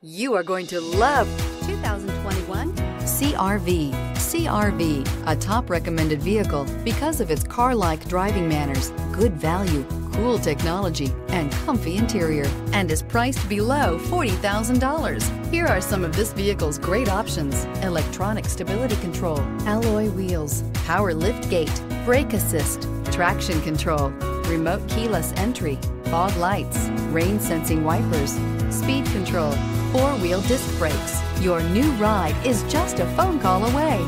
You are going to love 2021 CRV. CRV, a top recommended vehicle because of its car-like driving manners, good value, cool technology, and comfy interior, and is priced below $40,000. Here are some of this vehicle's great options. Electronic stability control, alloy wheels, power lift gate, brake assist, traction control, remote keyless entry, fog lights, rain sensing wipers, speed control, four-wheel disc brakes. Your new ride is just a phone call away.